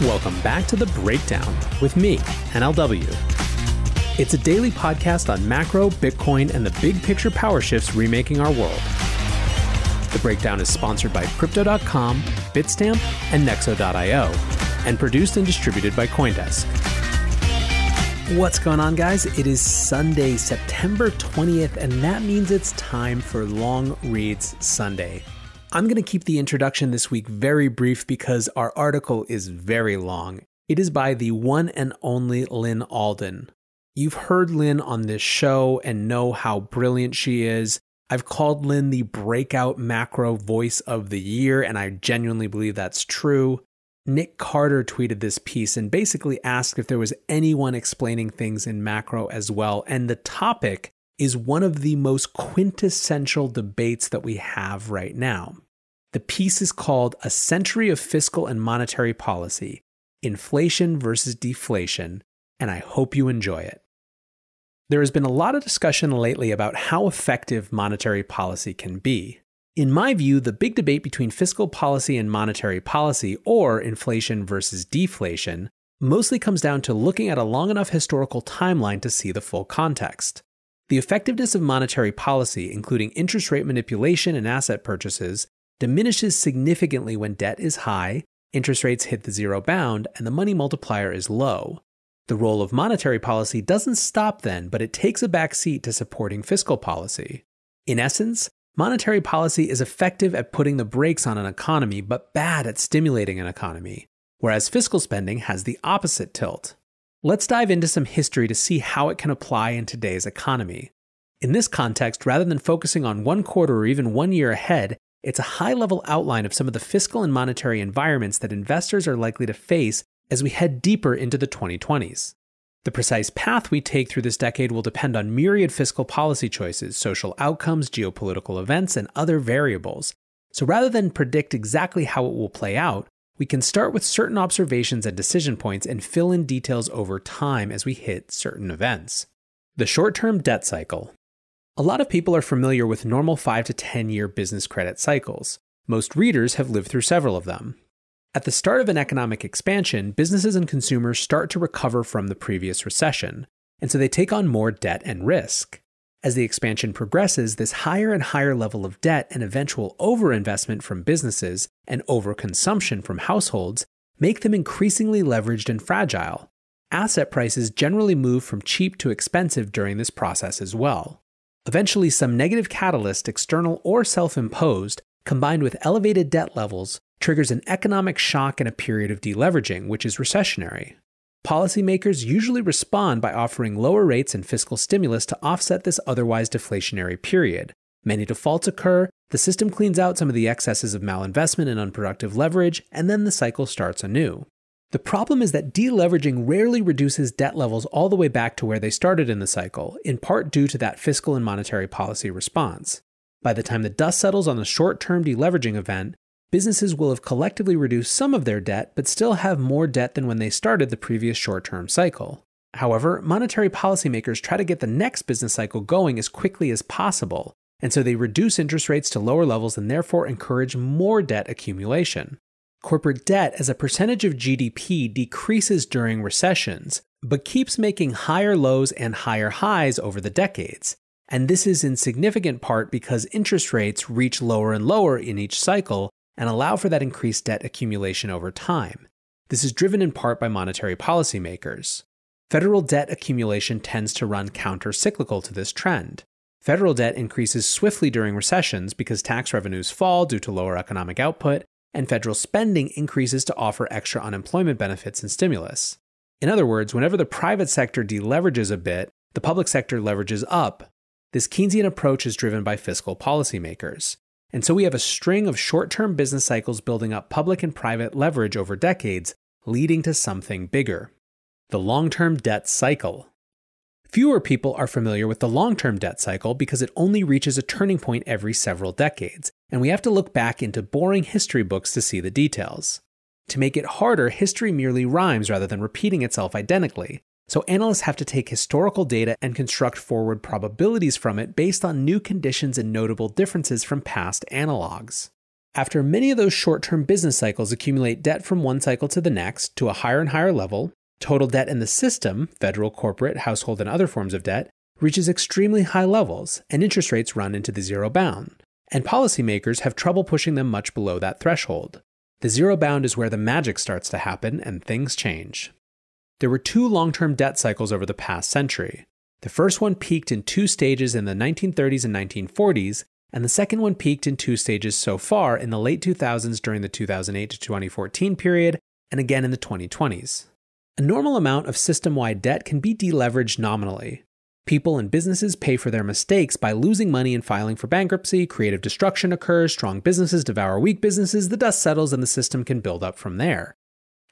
Welcome back to The Breakdown with me, NLW. It's a daily podcast on macro, Bitcoin, and the big picture power shifts remaking our world. The Breakdown is sponsored by Crypto.com, Bitstamp, and Nexo.io, and produced and distributed by Coindesk. What's going on, guys? It is Sunday, September 20th, and that means it's time for Long Reads Sunday. I'm going to keep the introduction this week very brief because our article is very long. It is by the one and only Lyn Alden. You've heard Lyn on this show and know how brilliant she is. I've called Lyn the breakout macro voice of the year, and I genuinely believe that's true. Nick Carter tweeted this piece and basically asked if there was anyone explaining things in macro as well. And the topic is one of the most quintessential debates that we have right now. The piece is called A Century of Fiscal and Monetary Policy Inflation versus Deflation, and I hope you enjoy it. There has been a lot of discussion lately about how effective monetary policy can be. In my view, the big debate between fiscal policy and monetary policy, or inflation versus deflation, mostly comes down to looking at a long enough historical timeline to see the full context. The effectiveness of monetary policy, including interest rate manipulation and asset purchases, diminishes significantly when debt is high, interest rates hit the zero bound, and the money multiplier is low. The role of monetary policy doesn't stop then, but it takes a back seat to supporting fiscal policy. In essence, monetary policy is effective at putting the brakes on an economy, but bad at stimulating an economy, whereas fiscal spending has the opposite tilt. Let's dive into some history to see how it can apply in today's economy. In this context, rather than focusing on one quarter or even one year ahead, it's a high level outline of some of the fiscal and monetary environments that investors are likely to face as we head deeper into the 2020s. The precise path we take through this decade will depend on myriad fiscal policy choices, social outcomes, geopolitical events, and other variables. So rather than predict exactly how it will play out, we can start with certain observations and decision points and fill in details over time as we hit certain events. The short term debt cycle. A lot of people are familiar with normal 5 to 10 year business credit cycles. Most readers have lived through several of them. At the start of an economic expansion, businesses and consumers start to recover from the previous recession, and so they take on more debt and risk. As the expansion progresses, this higher and higher level of debt and eventual overinvestment from businesses and overconsumption from households make them increasingly leveraged and fragile. Asset prices generally move from cheap to expensive during this process as well. Eventually, some negative catalyst, external or self imposed, combined with elevated debt levels, triggers an economic shock and a period of deleveraging, which is recessionary. Policymakers usually respond by offering lower rates and fiscal stimulus to offset this otherwise deflationary period. Many defaults occur, the system cleans out some of the excesses of malinvestment and unproductive leverage, and then the cycle starts anew. The problem is that deleveraging rarely reduces debt levels all the way back to where they started in the cycle, in part due to that fiscal and monetary policy response. By the time the dust settles on the short term deleveraging event, businesses will have collectively reduced some of their debt, but still have more debt than when they started the previous short term cycle. However, monetary policymakers try to get the next business cycle going as quickly as possible, and so they reduce interest rates to lower levels and therefore encourage more debt accumulation. Corporate debt as a percentage of GDP decreases during recessions, but keeps making higher lows and higher highs over the decades. And this is in significant part because interest rates reach lower and lower in each cycle, and allow for that increased debt accumulation over time. This is driven in part by monetary policymakers. Federal debt accumulation tends to run counter cyclical to this trend. Federal debt increases swiftly during recessions because tax revenues fall due to lower economic output, and federal spending increases to offer extra unemployment benefits and stimulus. In other words, whenever the private sector deleverages a bit, the public sector leverages up. This Keynesian approach is driven by fiscal policymakers. And so we have a string of short term business cycles building up public and private leverage over decades, leading to something bigger the long term debt cycle. Fewer people are familiar with the long term debt cycle because it only reaches a turning point every several decades, and we have to look back into boring history books to see the details. To make it harder, history merely rhymes rather than repeating itself identically, so analysts have to take historical data and construct forward probabilities from it based on new conditions and notable differences from past analogs. After many of those short term business cycles accumulate debt from one cycle to the next to a higher and higher level, total debt in the system, federal, corporate, household, and other forms of debt, reaches extremely high levels, and interest rates run into the zero bound. And policymakers have trouble pushing them much below that threshold. The zero bound is where the magic starts to happen and things change. There were two long term debt cycles over the past century. The first one peaked in two stages in the 1930s and 1940s, and the second one peaked in two stages so far in the late 2000s during the 2008 to 2014 period, and again in the 2020s. A normal amount of system wide debt can be deleveraged nominally. People and businesses pay for their mistakes by losing money and filing for bankruptcy, creative destruction occurs, strong businesses devour weak businesses, the dust settles, and the system can build up from there.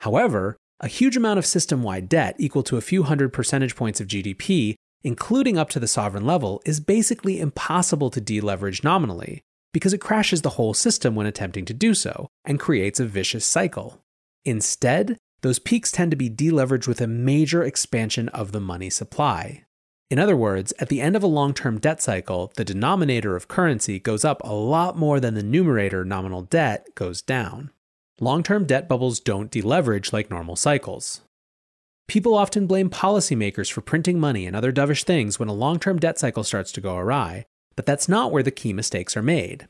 However, a huge amount of system wide debt, equal to a few hundred percentage points of GDP, including up to the sovereign level, is basically impossible to deleverage nominally because it crashes the whole system when attempting to do so and creates a vicious cycle. Instead, those peaks tend to be deleveraged with a major expansion of the money supply. In other words, at the end of a long term debt cycle, the denominator of currency goes up a lot more than the numerator nominal debt goes down. Long term debt bubbles don't deleverage like normal cycles. People often blame policymakers for printing money and other dovish things when a long term debt cycle starts to go awry, but that's not where the key mistakes are made.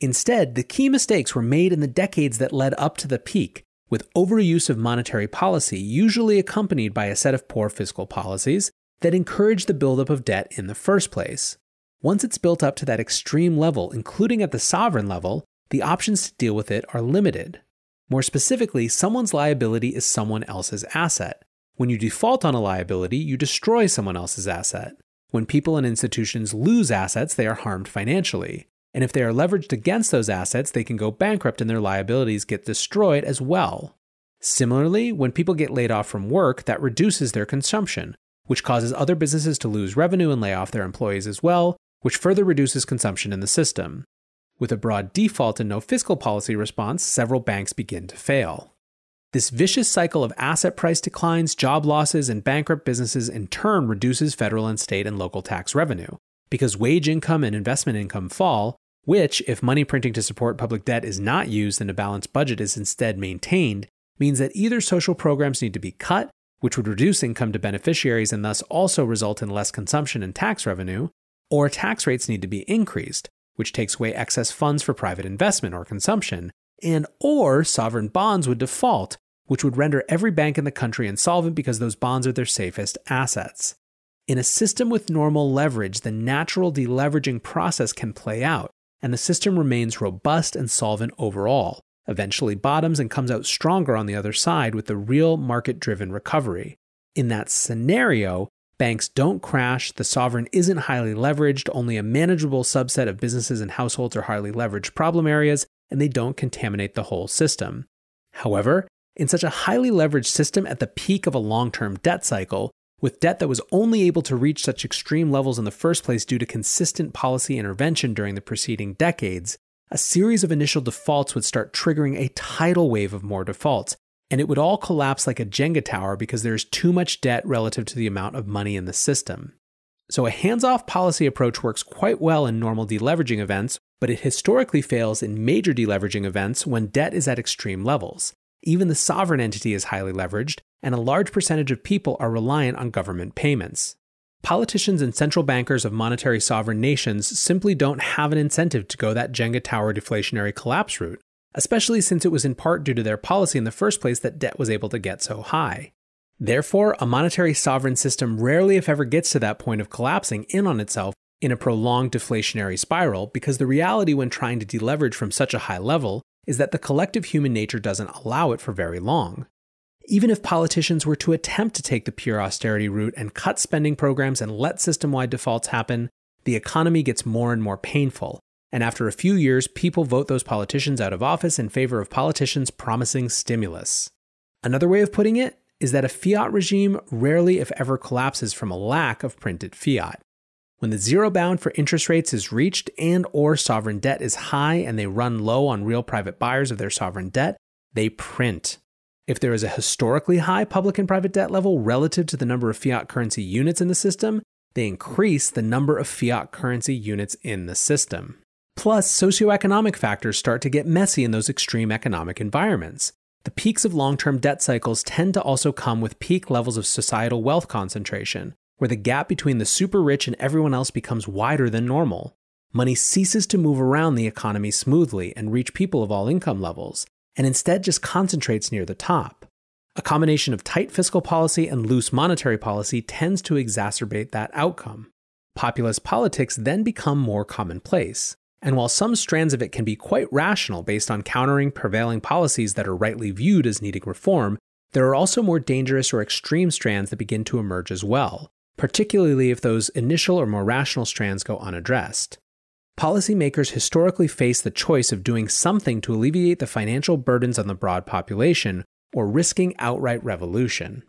Instead, the key mistakes were made in the decades that led up to the peak, with overuse of monetary policy usually accompanied by a set of poor fiscal policies that encourage the buildup of debt in the first place. Once it's built up to that extreme level, including at the sovereign level, the options to deal with it are limited. More specifically, someone's liability is someone else's asset. When you default on a liability, you destroy someone else's asset. When people and institutions lose assets, they are harmed financially. And if they are leveraged against those assets, they can go bankrupt and their liabilities get destroyed as well. Similarly, when people get laid off from work, that reduces their consumption, which causes other businesses to lose revenue and lay off their employees as well, which further reduces consumption in the system. With a broad default and no fiscal policy response, several banks begin to fail. This vicious cycle of asset price declines, job losses, and bankrupt businesses in turn reduces federal and state and local tax revenue. Because wage income and investment income fall, which, if money printing to support public debt is not used and a balanced budget is instead maintained, means that either social programs need to be cut, which would reduce income to beneficiaries and thus also result in less consumption and tax revenue, or tax rates need to be increased, which takes away excess funds for private investment or consumption, and or sovereign bonds would default, which would render every bank in the country insolvent because those bonds are their safest assets. In a system with normal leverage, the natural deleveraging process can play out, and the system remains robust and solvent overall, eventually bottoms and comes out stronger on the other side with the real market driven recovery. In that scenario, banks don't crash, the sovereign isn't highly leveraged, only a manageable subset of businesses and households are highly leveraged problem areas, and they don't contaminate the whole system. However, in such a highly leveraged system at the peak of a long term debt cycle, with debt that was only able to reach such extreme levels in the first place due to consistent policy intervention during the preceding decades, a series of initial defaults would start triggering a tidal wave of more defaults, and it would all collapse like a Jenga tower because there's too much debt relative to the amount of money in the system. So, a hands off policy approach works quite well in normal deleveraging events, but it historically fails in major deleveraging events when debt is at extreme levels. Even the sovereign entity is highly leveraged, and a large percentage of people are reliant on government payments. Politicians and central bankers of monetary sovereign nations simply don't have an incentive to go that Jenga tower deflationary collapse route, especially since it was in part due to their policy in the first place that debt was able to get so high. Therefore, a monetary sovereign system rarely, if ever, gets to that point of collapsing in on itself in a prolonged deflationary spiral because the reality when trying to deleverage from such a high level is that the collective human nature doesn't allow it for very long. Even if politicians were to attempt to take the pure austerity route and cut spending programs and let system wide defaults happen, the economy gets more and more painful. And after a few years, people vote those politicians out of office in favor of politicians promising stimulus. Another way of putting it is that a fiat regime rarely, if ever, collapses from a lack of printed fiat. When the zero bound for interest rates is reached and or sovereign debt is high and they run low on real private buyers of their sovereign debt, they print. If there is a historically high public and private debt level relative to the number of fiat currency units in the system, they increase the number of fiat currency units in the system. Plus, socioeconomic factors start to get messy in those extreme economic environments. The peaks of long term debt cycles tend to also come with peak levels of societal wealth concentration, where the gap between the super rich and everyone else becomes wider than normal. Money ceases to move around the economy smoothly and reach people of all income levels, and instead just concentrates near the top. A combination of tight fiscal policy and loose monetary policy tends to exacerbate that outcome. Populist politics then become more commonplace. And while some strands of it can be quite rational based on countering prevailing policies that are rightly viewed as needing reform, there are also more dangerous or extreme strands that begin to emerge as well, particularly if those initial or more rational strands go unaddressed. Policymakers historically face the choice of doing something to alleviate the financial burdens on the broad population or risking outright revolution.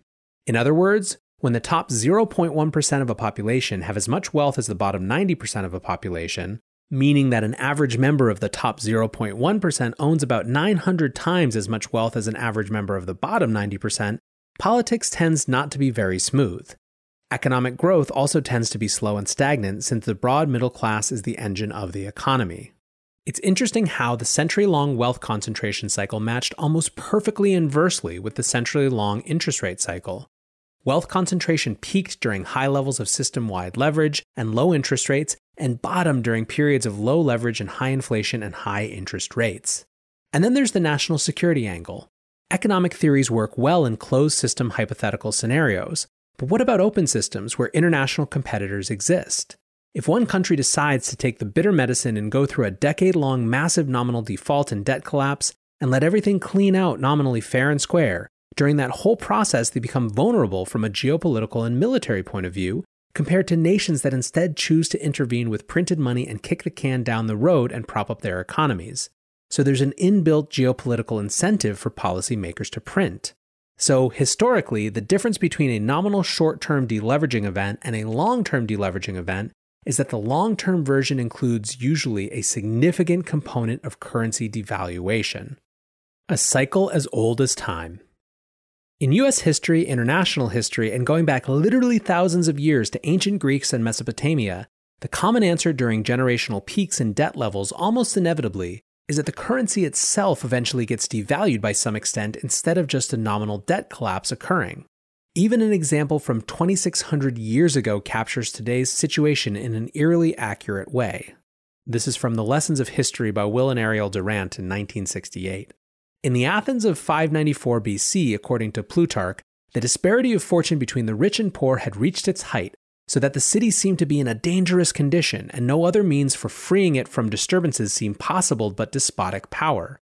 In other words, when the top 0.1% of a population have as much wealth as the bottom 90% of a population, meaning that an average member of the top 0.1% owns about 900 times as much wealth as an average member of the bottom 90%, politics tends not to be very smooth. Economic growth also tends to be slow and stagnant since the broad middle class is the engine of the economy. It's interesting how the century long wealth concentration cycle matched almost perfectly inversely with the century long interest rate cycle. Wealth concentration peaked during high levels of system wide leverage and low interest rates, and bottom during periods of low leverage and high inflation and high interest rates. And then there's the national security angle. Economic theories work well in closed system hypothetical scenarios, but what about open systems where international competitors exist? If one country decides to take the bitter medicine and go through a decade long massive nominal default and debt collapse and let everything clean out nominally fair and square, during that whole process they become vulnerable from a geopolitical and military point of view compared to nations that instead choose to intervene with printed money and kick the can down the road and prop up their economies. So there's an inbuilt geopolitical incentive for policymakers to print. So, historically, the difference between a nominal short term deleveraging event and a long term deleveraging event is that the long term version includes usually a significant component of currency devaluation. A cycle as old as time. In US history, international history, and going back literally thousands of years to ancient Greeks and Mesopotamia, the common answer during generational peaks in debt levels almost inevitably is that the currency itself eventually gets devalued by some extent instead of just a nominal debt collapse occurring. Even an example from 2600 years ago captures today's situation in an eerily accurate way. This is from the Lessons of History by Will and Ariel Durant in 1968. In the Athens of 594 BC, according to Plutarch, the disparity of fortune between the rich and poor had reached its height, so that the city seemed to be in a dangerous condition, and no other means for freeing it from disturbances seemed possible but despotic power.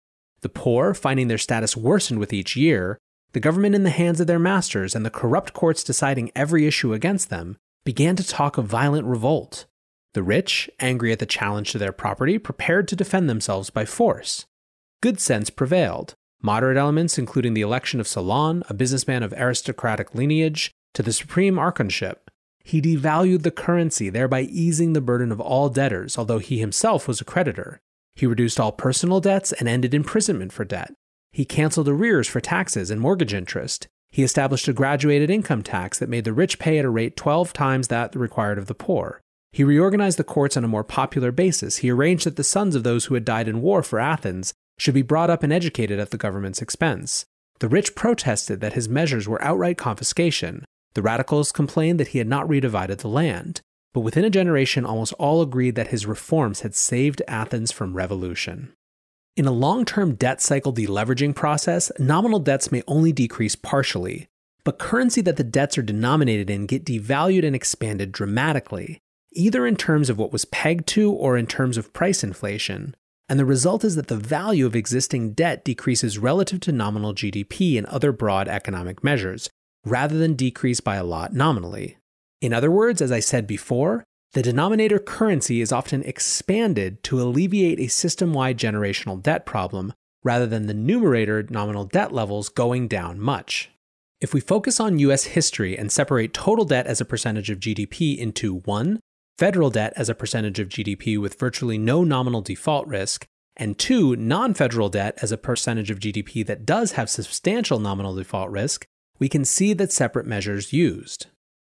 The poor, finding their status worsened with each year, the government in the hands of their masters, and the corrupt courts deciding every issue against them, began to talk of violent revolt. The rich, angry at the challenge to their property, prepared to defend themselves by force good sense prevailed. Moderate elements, including the election of Solon, a businessman of aristocratic lineage, to the supreme archonship. He devalued the currency, thereby easing the burden of all debtors, although he himself was a creditor. He reduced all personal debts and ended imprisonment for debt. He canceled arrears for taxes and mortgage interest. He established a graduated income tax that made the rich pay at a rate 12 times that required of the poor. He reorganized the courts on a more popular basis. He arranged that the sons of those who had died in war for Athens should be brought up and educated at the government's expense. The rich protested that his measures were outright confiscation. The radicals complained that he had not redivided the land. But within a generation, almost all agreed that his reforms had saved Athens from revolution. In a long term debt cycle deleveraging process, nominal debts may only decrease partially, but currency that the debts are denominated in get devalued and expanded dramatically, either in terms of what was pegged to or in terms of price inflation and the result is that the value of existing debt decreases relative to nominal GDP and other broad economic measures, rather than decrease by a lot nominally. In other words, as I said before, the denominator currency is often expanded to alleviate a system wide generational debt problem rather than the numerator nominal debt levels going down much. If we focus on US history and separate total debt as a percentage of GDP into 1 federal debt as a percentage of GDP with virtually no nominal default risk, and two, non federal debt as a percentage of GDP that does have substantial nominal default risk, we can see that separate measures used.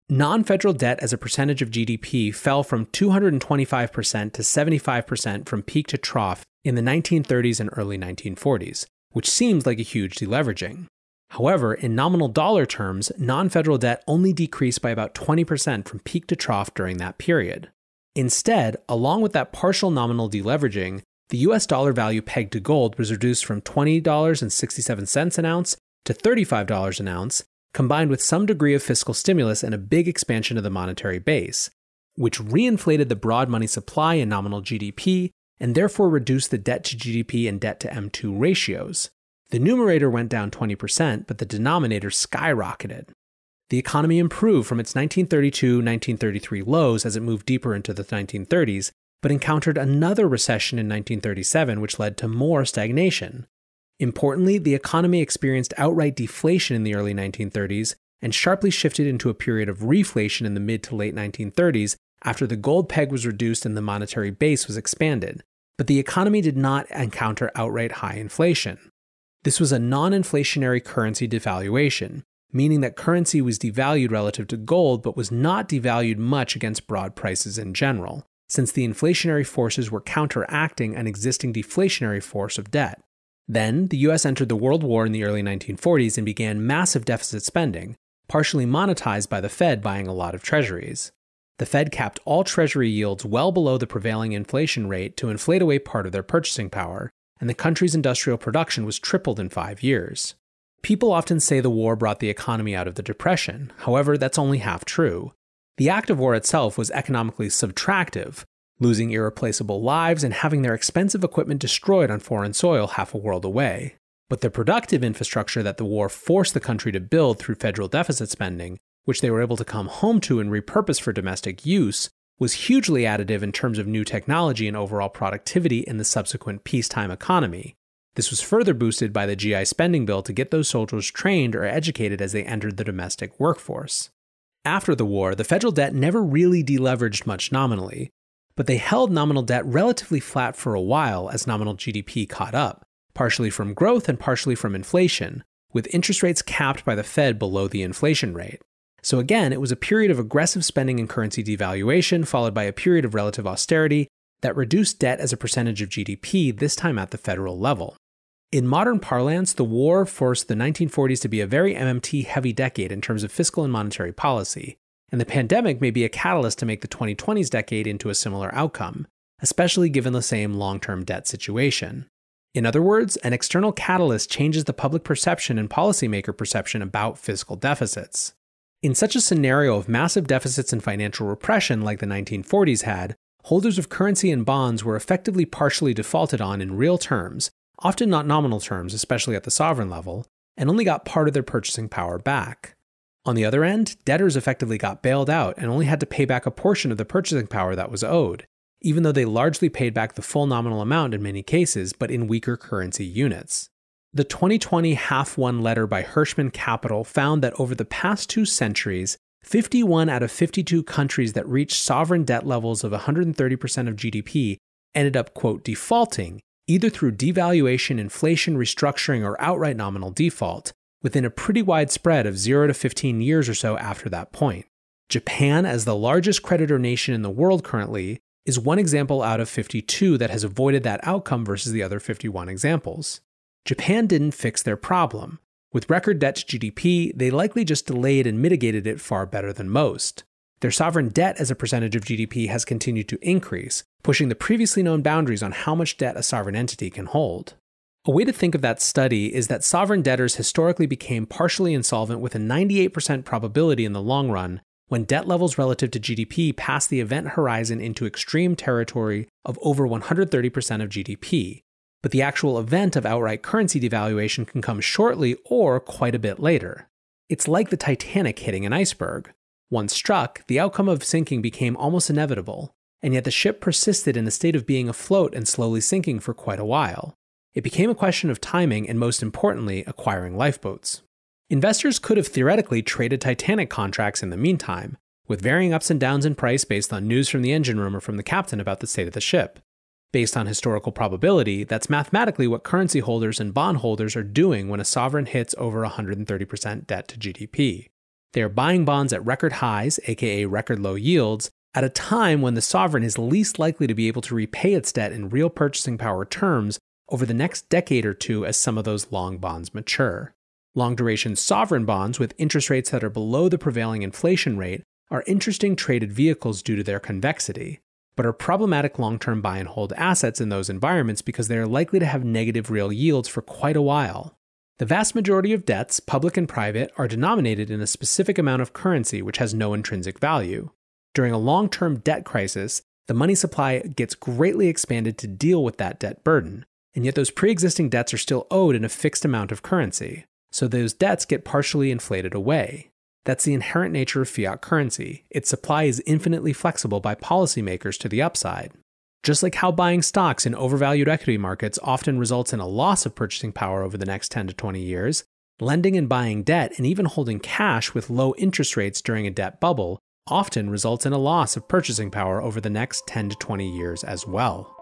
non federal debt as a percentage of GDP fell from 225% to 75% from peak to trough in the 1930s and early 1940s, which seems like a huge deleveraging. However, in nominal dollar terms, non federal debt only decreased by about 20% from peak to trough during that period. Instead, along with that partial nominal deleveraging, the US dollar value pegged to gold was reduced from $20.67 an ounce to $35 an ounce, combined with some degree of fiscal stimulus and a big expansion of the monetary base, which reinflated the broad money supply and nominal GDP and therefore reduced the debt to GDP and debt to M2 ratios. The numerator went down 20%, but the denominator skyrocketed. The economy improved from its 1932 1933 lows as it moved deeper into the 1930s, but encountered another recession in 1937, which led to more stagnation. Importantly, the economy experienced outright deflation in the early 1930s and sharply shifted into a period of reflation in the mid to late 1930s after the gold peg was reduced and the monetary base was expanded. But the economy did not encounter outright high inflation. This was a non inflationary currency devaluation, meaning that currency was devalued relative to gold but was not devalued much against broad prices in general, since the inflationary forces were counteracting an existing deflationary force of debt. Then, the US entered the World War in the early 1940s and began massive deficit spending, partially monetized by the Fed buying a lot of treasuries. The Fed capped all treasury yields well below the prevailing inflation rate to inflate away part of their purchasing power, and the country's industrial production was tripled in five years. People often say the war brought the economy out of the Depression, however, that's only half true. The act of war itself was economically subtractive, losing irreplaceable lives and having their expensive equipment destroyed on foreign soil half a world away. But the productive infrastructure that the war forced the country to build through federal deficit spending, which they were able to come home to and repurpose for domestic use, was hugely additive in terms of new technology and overall productivity in the subsequent peacetime economy. This was further boosted by the GI spending bill to get those soldiers trained or educated as they entered the domestic workforce. After the war, the federal debt never really deleveraged much nominally, but they held nominal debt relatively flat for a while as nominal GDP caught up, partially from growth and partially from inflation, with interest rates capped by the Fed below the inflation rate. So again, it was a period of aggressive spending and currency devaluation, followed by a period of relative austerity that reduced debt as a percentage of GDP, this time at the federal level. In modern parlance, the war forced the 1940s to be a very MMT heavy decade in terms of fiscal and monetary policy, and the pandemic may be a catalyst to make the 2020s decade into a similar outcome, especially given the same long term debt situation. In other words, an external catalyst changes the public perception and policymaker perception about fiscal deficits. In such a scenario of massive deficits and financial repression like the 1940s had, holders of currency and bonds were effectively partially defaulted on in real terms, often not nominal terms, especially at the sovereign level, and only got part of their purchasing power back. On the other end, debtors effectively got bailed out and only had to pay back a portion of the purchasing power that was owed, even though they largely paid back the full nominal amount in many cases, but in weaker currency units. The 2020 Half One letter by Hirschmann Capital found that over the past two centuries, 51 out of 52 countries that reached sovereign debt levels of 130% of GDP ended up, quote, defaulting, either through devaluation, inflation, restructuring, or outright nominal default, within a pretty wide spread of 0 to 15 years or so after that point. Japan, as the largest creditor nation in the world currently, is one example out of 52 that has avoided that outcome versus the other 51 examples. Japan didn't fix their problem. With record debt to GDP, they likely just delayed and mitigated it far better than most. Their sovereign debt as a percentage of GDP has continued to increase, pushing the previously known boundaries on how much debt a sovereign entity can hold. A way to think of that study is that sovereign debtors historically became partially insolvent with a 98% probability in the long run when debt levels relative to GDP passed the event horizon into extreme territory of over 130% of GDP, but the actual event of outright currency devaluation can come shortly or quite a bit later. It's like the Titanic hitting an iceberg. Once struck, the outcome of sinking became almost inevitable, and yet the ship persisted in a state of being afloat and slowly sinking for quite a while. It became a question of timing and, most importantly, acquiring lifeboats. Investors could have theoretically traded Titanic contracts in the meantime, with varying ups and downs in price based on news from the engine room or from the captain about the state of the ship. Based on historical probability, that's mathematically what currency holders and bond holders are doing when a sovereign hits over 130% debt to GDP. They are buying bonds at record highs, aka record low yields, at a time when the sovereign is least likely to be able to repay its debt in real purchasing power terms over the next decade or two as some of those long bonds mature. Long duration sovereign bonds with interest rates that are below the prevailing inflation rate are interesting traded vehicles due to their convexity, but are problematic long term buy and hold assets in those environments because they are likely to have negative real yields for quite a while. The vast majority of debts, public and private, are denominated in a specific amount of currency which has no intrinsic value. During a long term debt crisis, the money supply gets greatly expanded to deal with that debt burden, and yet those pre existing debts are still owed in a fixed amount of currency, so those debts get partially inflated away. That's the inherent nature of fiat currency. Its supply is infinitely flexible by policymakers to the upside. Just like how buying stocks in overvalued equity markets often results in a loss of purchasing power over the next 10 to 20 years, lending and buying debt and even holding cash with low interest rates during a debt bubble often results in a loss of purchasing power over the next 10 to 20 years as well.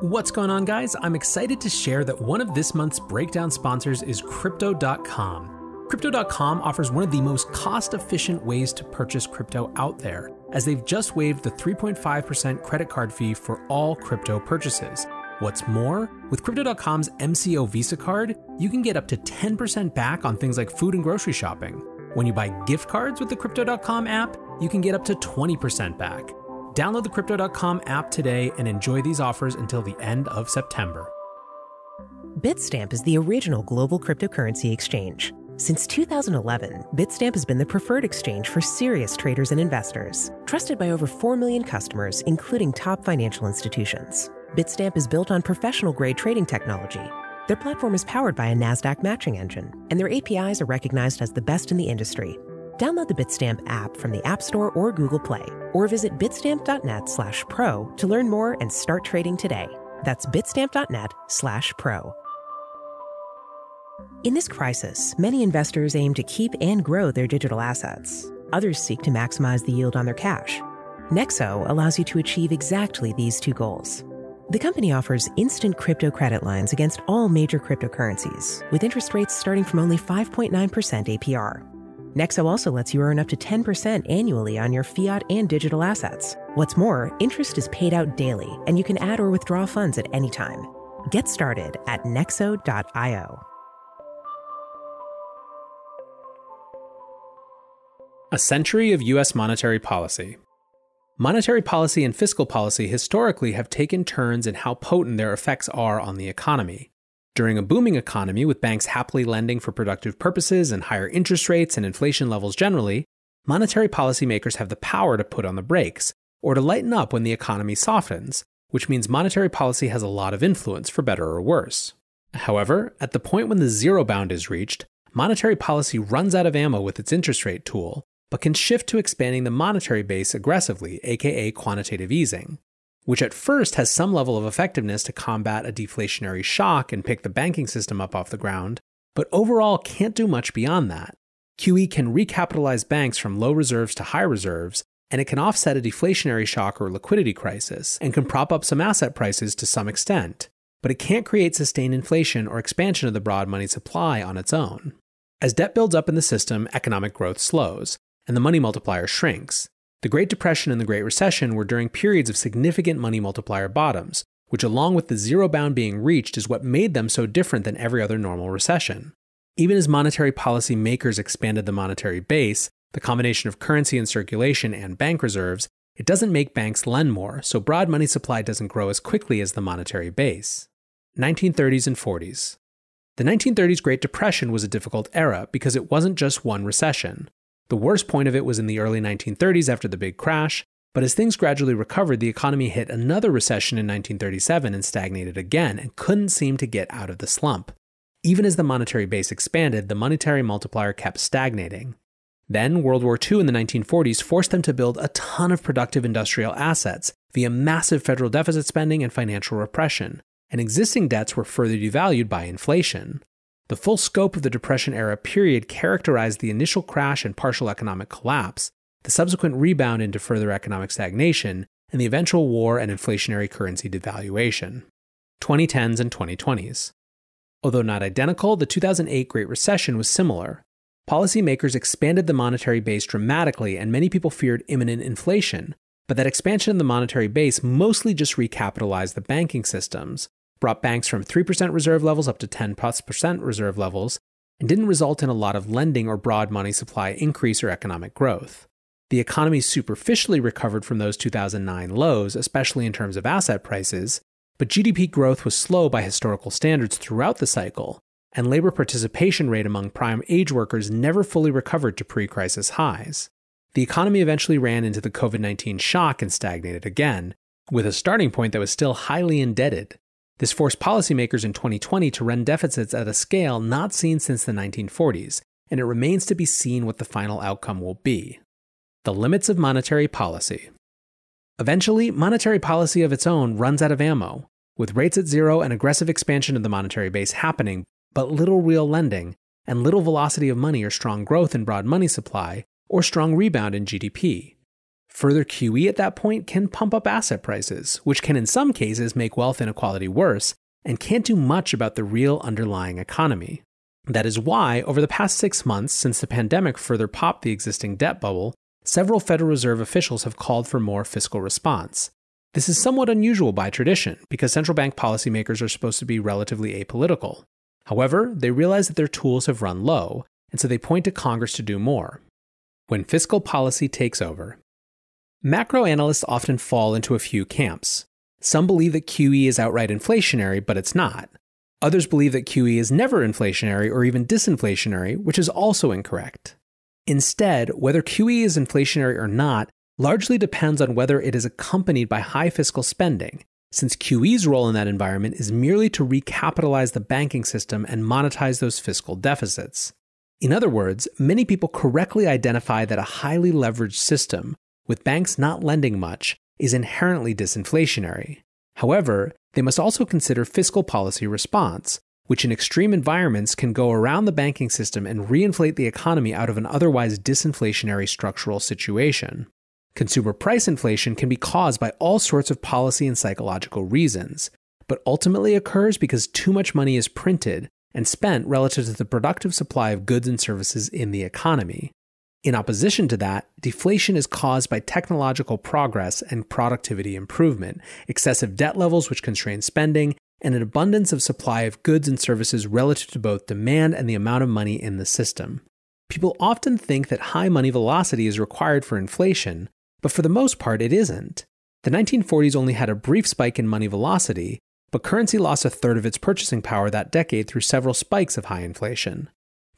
What's going on, guys? I'm excited to share that one of this month's breakdown sponsors is Crypto.com. Crypto.com offers one of the most cost efficient ways to purchase crypto out there, as they've just waived the 3.5% credit card fee for all crypto purchases. What's more, with Crypto.com's MCO Visa card, you can get up to 10% back on things like food and grocery shopping. When you buy gift cards with the Crypto.com app, you can get up to 20% back. Download the Crypto.com app today and enjoy these offers until the end of September. Bitstamp is the original global cryptocurrency exchange. Since 2011, Bitstamp has been the preferred exchange for serious traders and investors, trusted by over 4 million customers, including top financial institutions. Bitstamp is built on professional grade trading technology. Their platform is powered by a NASDAQ matching engine, and their APIs are recognized as the best in the industry, Download the Bitstamp app from the App Store or Google Play, or visit bitstamp.net slash pro to learn more and start trading today. That's bitstamp.net slash pro. In this crisis, many investors aim to keep and grow their digital assets. Others seek to maximize the yield on their cash. Nexo allows you to achieve exactly these two goals. The company offers instant crypto credit lines against all major cryptocurrencies, with interest rates starting from only 5.9% APR. Nexo also lets you earn up to 10% annually on your fiat and digital assets. What's more, interest is paid out daily, and you can add or withdraw funds at any time. Get started at nexo.io. A century of U.S. monetary policy. Monetary policy and fiscal policy historically have taken turns in how potent their effects are on the economy. During a booming economy with banks happily lending for productive purposes and higher interest rates and inflation levels generally, monetary policymakers have the power to put on the brakes or to lighten up when the economy softens, which means monetary policy has a lot of influence for better or worse. However, at the point when the zero bound is reached, monetary policy runs out of ammo with its interest rate tool, but can shift to expanding the monetary base aggressively, aka quantitative easing which at first has some level of effectiveness to combat a deflationary shock and pick the banking system up off the ground, but overall can't do much beyond that. QE can recapitalize banks from low reserves to high reserves, and it can offset a deflationary shock or liquidity crisis, and can prop up some asset prices to some extent, but it can't create sustained inflation or expansion of the broad money supply on its own. As debt builds up in the system, economic growth slows, and the money multiplier shrinks, the Great Depression and the Great Recession were during periods of significant money multiplier bottoms, which, along with the zero bound being reached, is what made them so different than every other normal recession. Even as monetary policy makers expanded the monetary base, the combination of currency in circulation and bank reserves, it doesn't make banks lend more, so broad money supply doesn't grow as quickly as the monetary base. 1930s and 40s. The 1930s Great Depression was a difficult era because it wasn't just one recession. The worst point of it was in the early 1930s after the big crash, but as things gradually recovered, the economy hit another recession in 1937 and stagnated again and couldn't seem to get out of the slump. Even as the monetary base expanded, the monetary multiplier kept stagnating. Then, World War II in the 1940s forced them to build a ton of productive industrial assets via massive federal deficit spending and financial repression, and existing debts were further devalued by inflation. The full scope of the Depression era period characterized the initial crash and partial economic collapse, the subsequent rebound into further economic stagnation, and the eventual war and inflationary currency devaluation. 2010s and 2020s. Although not identical, the 2008 Great Recession was similar. Policymakers expanded the monetary base dramatically, and many people feared imminent inflation. But that expansion of the monetary base mostly just recapitalized the banking systems, brought banks from 3% reserve levels up to 10 plus percent reserve levels, and didn't result in a lot of lending or broad money supply increase or economic growth. The economy superficially recovered from those 2009 lows, especially in terms of asset prices, but GDP growth was slow by historical standards throughout the cycle, and labor participation rate among prime age workers never fully recovered to pre crisis highs. The economy eventually ran into the COVID 19 shock and stagnated again, with a starting point that was still highly indebted. This forced policymakers in 2020 to run deficits at a scale not seen since the 1940s, and it remains to be seen what the final outcome will be. The limits of monetary policy. Eventually, monetary policy of its own runs out of ammo, with rates at zero and aggressive expansion of the monetary base happening, but little real lending, and little velocity of money or strong growth in broad money supply, or strong rebound in GDP. Further QE at that point can pump up asset prices, which can in some cases make wealth inequality worse, and can't do much about the real underlying economy. That is why, over the past six months since the pandemic further popped the existing debt bubble, several Federal Reserve officials have called for more fiscal response. This is somewhat unusual by tradition, because central bank policymakers are supposed to be relatively apolitical. However, they realize that their tools have run low, and so they point to Congress to do more. When fiscal policy takes over, macro analysts often fall into a few camps. Some believe that QE is outright inflationary, but it's not. Others believe that QE is never inflationary or even disinflationary, which is also incorrect. Instead, whether QE is inflationary or not largely depends on whether it is accompanied by high fiscal spending, since QE's role in that environment is merely to recapitalize the banking system and monetize those fiscal deficits. In other words, many people correctly identify that a highly leveraged system, with banks not lending much, is inherently disinflationary. However, they must also consider fiscal policy response, which in extreme environments can go around the banking system and reinflate the economy out of an otherwise disinflationary structural situation. Consumer price inflation can be caused by all sorts of policy and psychological reasons, but ultimately occurs because too much money is printed and spent relative to the productive supply of goods and services in the economy. In opposition to that, deflation is caused by technological progress and productivity improvement, excessive debt levels which constrain spending, and an abundance of supply of goods and services relative to both demand and the amount of money in the system. People often think that high money velocity is required for inflation, but for the most part, it isn't. The 1940s only had a brief spike in money velocity, but currency lost a third of its purchasing power that decade through several spikes of high inflation.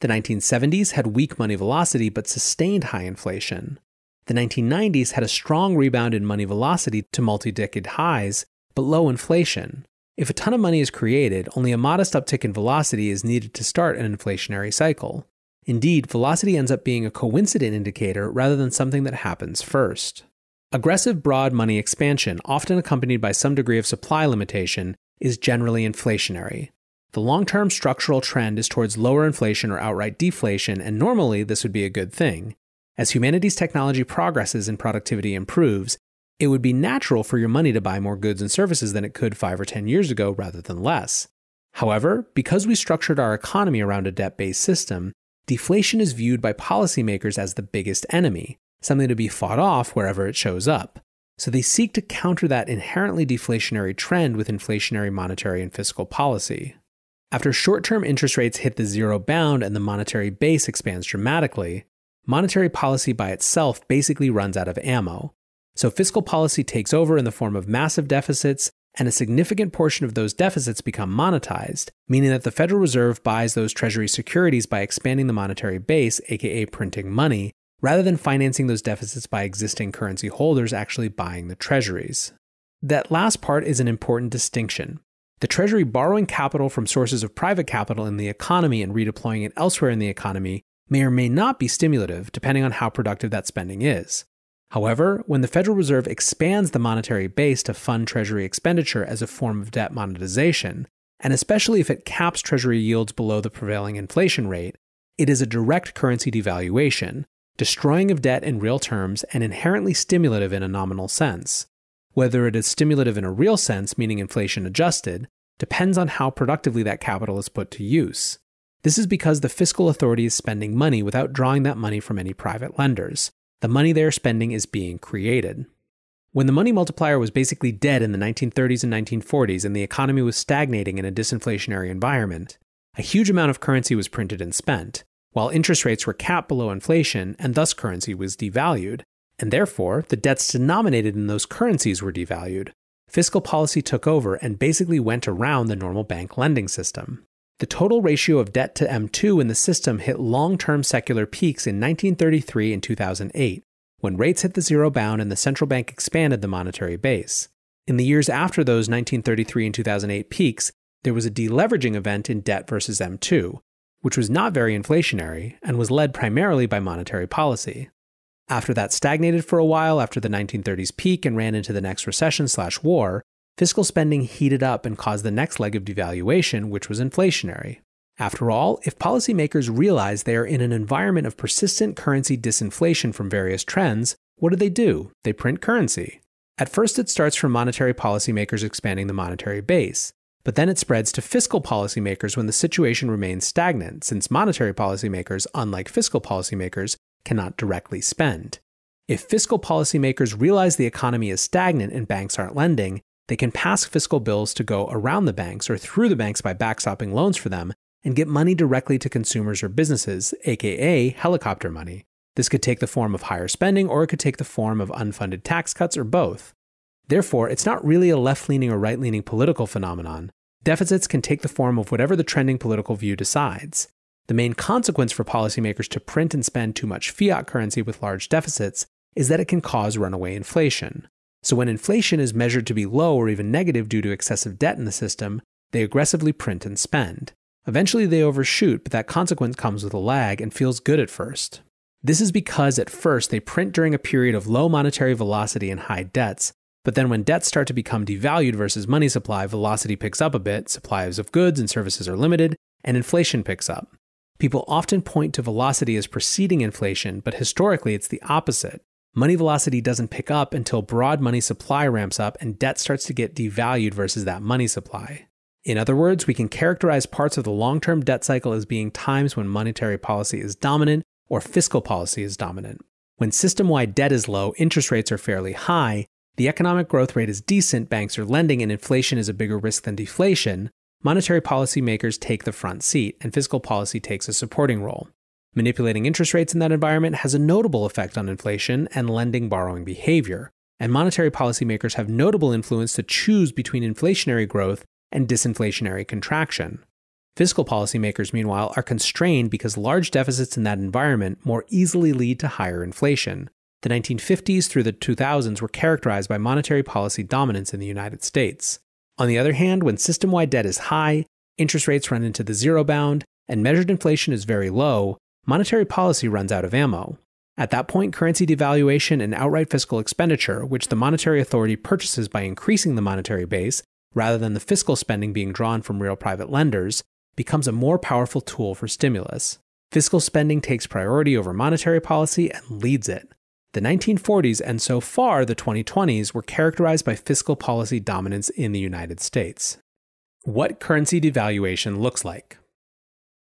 The 1970s had weak money velocity but sustained high inflation. The 1990s had a strong rebound in money velocity to multi decade highs, but low inflation. If a ton of money is created, only a modest uptick in velocity is needed to start an inflationary cycle. Indeed, velocity ends up being a coincident indicator rather than something that happens first. Aggressive broad money expansion, often accompanied by some degree of supply limitation, is generally inflationary. The long term structural trend is towards lower inflation or outright deflation, and normally this would be a good thing. As humanity's technology progresses and productivity improves, it would be natural for your money to buy more goods and services than it could five or 10 years ago rather than less. However, because we structured our economy around a debt based system, deflation is viewed by policymakers as the biggest enemy, something to be fought off wherever it shows up. So they seek to counter that inherently deflationary trend with inflationary monetary and fiscal policy. After short term interest rates hit the zero bound and the monetary base expands dramatically, monetary policy by itself basically runs out of ammo, so fiscal policy takes over in the form of massive deficits, and a significant portion of those deficits become monetized, meaning that the Federal Reserve buys those Treasury securities by expanding the monetary base, aka printing money, rather than financing those deficits by existing currency holders actually buying the Treasuries. That last part is an important distinction. The Treasury borrowing capital from sources of private capital in the economy and redeploying it elsewhere in the economy may or may not be stimulative, depending on how productive that spending is. However, when the Federal Reserve expands the monetary base to fund Treasury expenditure as a form of debt monetization, and especially if it caps Treasury yields below the prevailing inflation rate, it is a direct currency devaluation, destroying of debt in real terms and inherently stimulative in a nominal sense. Whether it is stimulative in a real sense, meaning inflation adjusted, depends on how productively that capital is put to use. This is because the fiscal authority is spending money without drawing that money from any private lenders. The money they are spending is being created. When the money multiplier was basically dead in the 1930s and 1940s and the economy was stagnating in a disinflationary environment, a huge amount of currency was printed and spent, while interest rates were capped below inflation and thus currency was devalued, and therefore the debts denominated in those currencies were devalued. Fiscal policy took over and basically went around the normal bank lending system. The total ratio of debt to M2 in the system hit long term secular peaks in 1933 and 2008, when rates hit the zero bound and the central bank expanded the monetary base. In the years after those 1933 and 2008 peaks, there was a deleveraging event in debt versus M2, which was not very inflationary and was led primarily by monetary policy. After that stagnated for a while after the 1930s peak and ran into the next recession slash war, fiscal spending heated up and caused the next leg of devaluation, which was inflationary. After all, if policymakers realize they are in an environment of persistent currency disinflation from various trends, what do they do? They print currency. At first, it starts from monetary policymakers expanding the monetary base, but then it spreads to fiscal policymakers when the situation remains stagnant, since monetary policymakers, unlike fiscal policymakers, cannot directly spend. If fiscal policymakers realize the economy is stagnant and banks aren't lending, they can pass fiscal bills to go around the banks or through the banks by backstopping loans for them and get money directly to consumers or businesses, aka helicopter money. This could take the form of higher spending or it could take the form of unfunded tax cuts or both. Therefore, it's not really a left leaning or right leaning political phenomenon. Deficits can take the form of whatever the trending political view decides. The main consequence for policymakers to print and spend too much fiat currency with large deficits is that it can cause runaway inflation. So, when inflation is measured to be low or even negative due to excessive debt in the system, they aggressively print and spend. Eventually, they overshoot, but that consequence comes with a lag and feels good at first. This is because at first they print during a period of low monetary velocity and high debts, but then when debts start to become devalued versus money supply, velocity picks up a bit, supplies of goods and services are limited, and inflation picks up. People often point to velocity as preceding inflation, but historically it's the opposite. Money velocity doesn't pick up until broad money supply ramps up and debt starts to get devalued versus that money supply. In other words, we can characterize parts of the long term debt cycle as being times when monetary policy is dominant or fiscal policy is dominant. When system wide debt is low, interest rates are fairly high, the economic growth rate is decent, banks are lending, and inflation is a bigger risk than deflation, monetary policymakers take the front seat, and fiscal policy takes a supporting role. Manipulating interest rates in that environment has a notable effect on inflation and lending borrowing behavior, and monetary policymakers have notable influence to choose between inflationary growth and disinflationary contraction. Fiscal policymakers, meanwhile, are constrained because large deficits in that environment more easily lead to higher inflation, the 1950s through the 2000s were characterized by monetary policy dominance in the United States. On the other hand, when system wide debt is high, interest rates run into the zero bound, and measured inflation is very low, monetary policy runs out of ammo. At that point, currency devaluation and outright fiscal expenditure, which the monetary authority purchases by increasing the monetary base, rather than the fiscal spending being drawn from real private lenders, becomes a more powerful tool for stimulus. Fiscal spending takes priority over monetary policy and leads it. The 1940s and so far the 2020s were characterized by fiscal policy dominance in the United States. What currency devaluation looks like.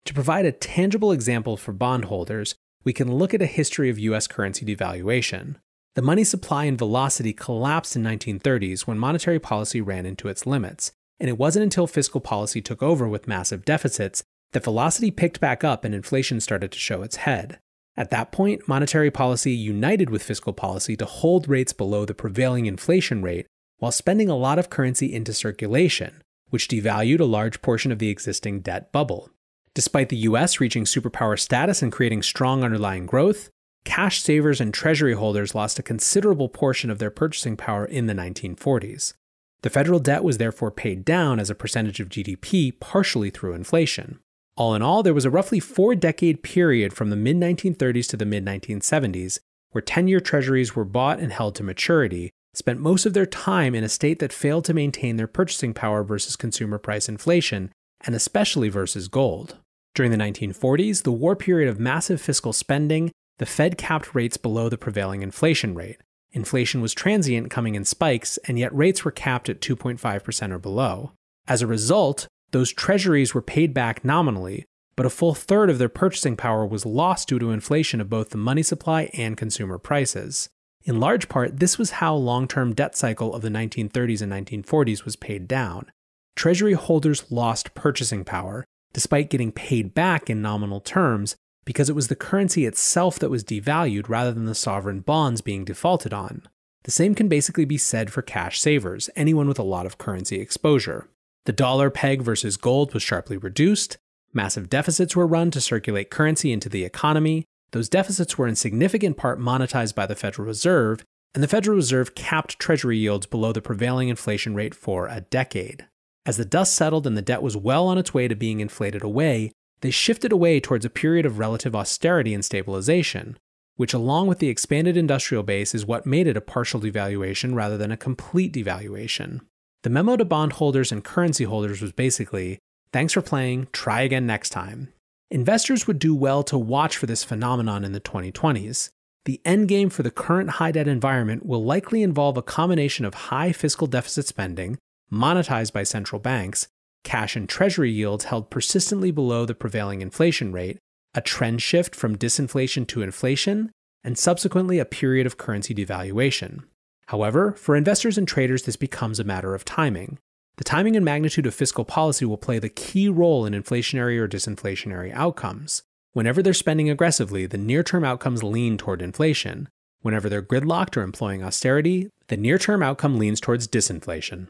To provide a tangible example for bondholders, we can look at a history of US currency devaluation. The money supply and velocity collapsed in 1930s when monetary policy ran into its limits, and it wasn't until fiscal policy took over with massive deficits that velocity picked back up and inflation started to show its head. At that point, monetary policy united with fiscal policy to hold rates below the prevailing inflation rate while spending a lot of currency into circulation, which devalued a large portion of the existing debt bubble. Despite the US reaching superpower status and creating strong underlying growth, cash savers and treasury holders lost a considerable portion of their purchasing power in the 1940s. The federal debt was therefore paid down as a percentage of GDP partially through inflation. All in all, there was a roughly four decade period from the mid 1930s to the mid 1970s where 10 year treasuries were bought and held to maturity, spent most of their time in a state that failed to maintain their purchasing power versus consumer price inflation, and especially versus gold. During the 1940s, the war period of massive fiscal spending, the Fed capped rates below the prevailing inflation rate. Inflation was transient, coming in spikes, and yet rates were capped at 2.5% or below. As a result, those treasuries were paid back nominally, but a full third of their purchasing power was lost due to inflation of both the money supply and consumer prices. In large part, this was how long-term debt cycle of the 1930s and 1940s was paid down. Treasury holders lost purchasing power, despite getting paid back in nominal terms, because it was the currency itself that was devalued rather than the sovereign bonds being defaulted on. The same can basically be said for cash savers, anyone with a lot of currency exposure. The dollar peg versus gold was sharply reduced, massive deficits were run to circulate currency into the economy, those deficits were in significant part monetized by the Federal Reserve, and the Federal Reserve capped Treasury yields below the prevailing inflation rate for a decade. As the dust settled and the debt was well on its way to being inflated away, they shifted away towards a period of relative austerity and stabilization, which, along with the expanded industrial base, is what made it a partial devaluation rather than a complete devaluation. The memo to bondholders and currency holders was basically thanks for playing, try again next time. Investors would do well to watch for this phenomenon in the 2020s. The endgame for the current high debt environment will likely involve a combination of high fiscal deficit spending, monetized by central banks, cash and treasury yields held persistently below the prevailing inflation rate, a trend shift from disinflation to inflation, and subsequently a period of currency devaluation. However, for investors and traders, this becomes a matter of timing. The timing and magnitude of fiscal policy will play the key role in inflationary or disinflationary outcomes. Whenever they're spending aggressively, the near term outcomes lean toward inflation. Whenever they're gridlocked or employing austerity, the near term outcome leans towards disinflation.